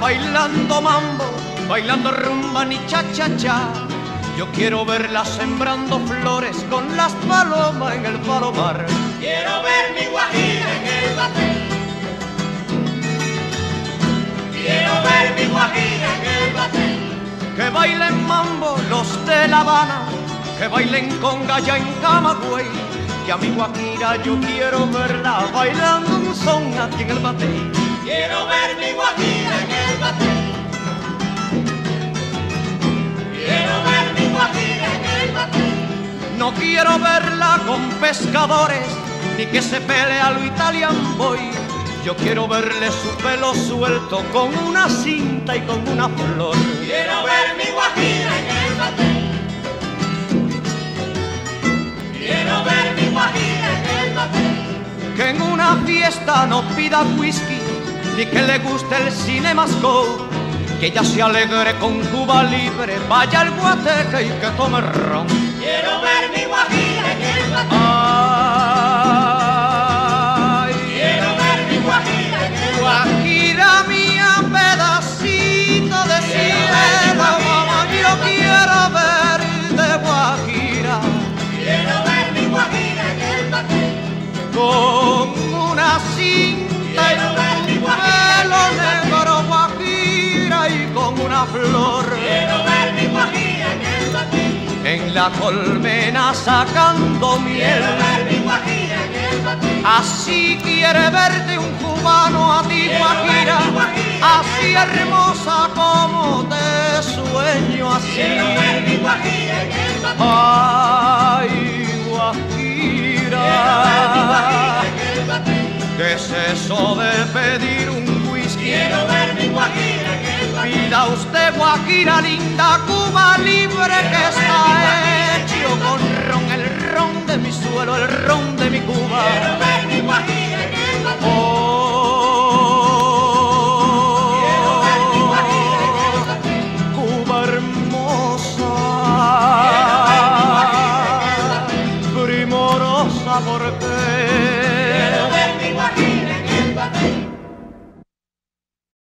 bailando mambo, bailando rumba ni cha cha cha. Yo quiero verla sembrando flores con las palomas en el palomar. Quiero ver mi guajira en el batel. Quiero ver mi guajira en el batel. Que bailen mambo los de La Habana, que bailen conga ya en Camagüey. Que a mi guajira yo quiero verla bailando un son aquí en el batel. Quiero ver mi guajira en el No quiero verla con pescadores, ni que se pelea a lo Italian Boy. Yo quiero verle su pelo suelto con una cinta y con una flor. Quiero ver mi guajira en el batel. Quiero ver mi guajira en el batel. Que en una fiesta no pida whisky, ni que le guste el cinemascope. Que ella se alegre con Cuba libre, vaya al guateque y que tome ron. Quiero ver mi guajira en el batel. Ay, Quiero ver mi guajira en el. Guajira mía, pedacito de cielo, mamá, yo quiero ver de Guajira Quiero ver mi guajira en el batel. con una cinta flor Quiero ver mi guajira en el en la colmena sacando miel. Quiero ver mi guajira en el batel. Así quiere verte un cubano a ti, Guajira, así hermosa como te sueño así. Quiero ver mi guajira en el. Ay, Quiero ver mi guajira Guajira, en el batel. ¿qué es eso de Pida usted Guajira linda, Cuba libre que está hecho con ron, el ron de mi suelo, el ron de mi Cuba. Oh,